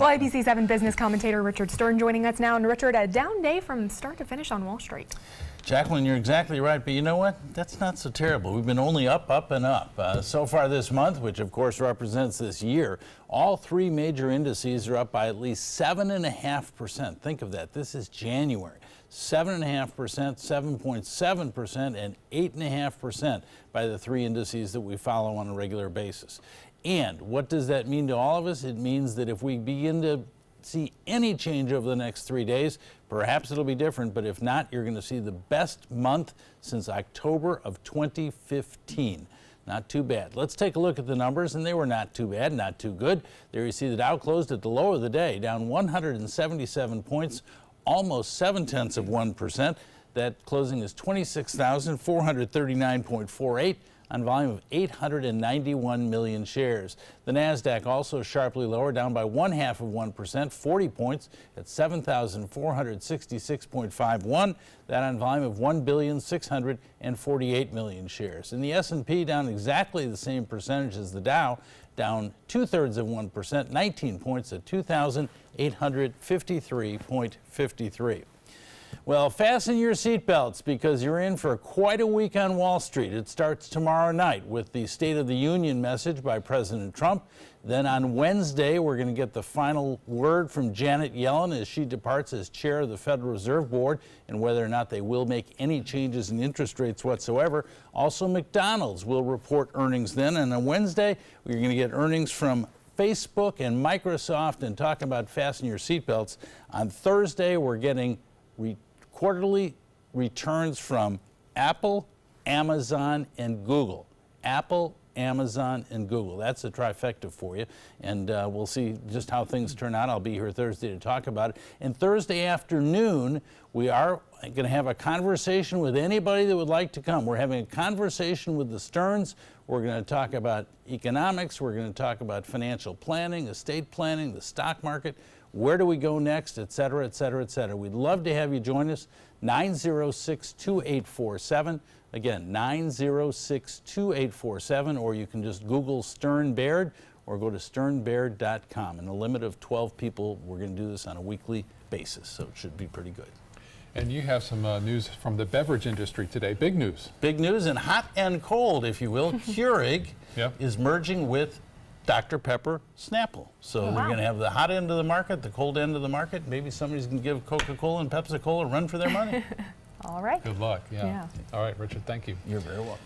Well, ABC 7 business commentator Richard Stern joining us now. And Richard, a down day from start to finish on Wall Street. Jacqueline, you're exactly right, but you know what? That's not so terrible. We've been only up, up, and up. Uh, so far this month, which of course represents this year, all three major indices are up by at least 7.5%. Think of that. This is January. 7.5%, 7.7%, and 8.5% by the three indices that we follow on a regular basis. And what does that mean to all of us? It means that if we begin to see any change over the next three days, perhaps it'll be different, but if not, you're going to see the best month since October of 2015. Not too bad. Let's take a look at the numbers, and they were not too bad, not too good. There you see the Dow closed at the low of the day, down 177 points, almost 7 tenths of 1%. That closing is 26,439.48 on volume of 891 million shares. The NASDAQ also sharply lower, down by one half of 1%, 40 points at 7,466.51. That on volume of 1,648 million shares. And the S&P down exactly the same percentage as the Dow, down two-thirds of 1%, 19 points at 2,853.53. Well, fasten your seatbelts because you're in for quite a week on Wall Street. It starts tomorrow night with the State of the Union message by President Trump. Then on Wednesday, we're going to get the final word from Janet Yellen as she departs as chair of the Federal Reserve Board and whether or not they will make any changes in interest rates whatsoever. Also, McDonald's will report earnings then. And on Wednesday, we're going to get earnings from Facebook and Microsoft and talk about fasten your seatbelts. On Thursday, we're getting quarterly returns from Apple, Amazon, and Google. Apple, Amazon, and Google. That's a trifecta for you. And uh, we'll see just how things turn out. I'll be here Thursday to talk about it. And Thursday afternoon, we are going to have a conversation with anybody that would like to come. We're having a conversation with the Sterns. We're going to talk about economics. We're going to talk about financial planning, estate planning, the stock market. Where do we go next, et cetera, et cetera, et cetera. We'd love to have you join us. 906 2847. Again, 906 2847, or you can just Google Stern Baird or go to sternbaird.com. And a limit of 12 people, we're going to do this on a weekly basis, so it should be pretty good. And you have some uh, news from the beverage industry today. Big news. Big news, and hot and cold, if you will. Keurig yep. is merging with Dr. Pepper Snapple. So oh, wow. we're going to have the hot end of the market, the cold end of the market. Maybe somebody's going to give Coca-Cola and Pepsi-Cola a run for their money. All right. Good luck. Yeah. yeah. All right, Richard, thank you. You're very welcome.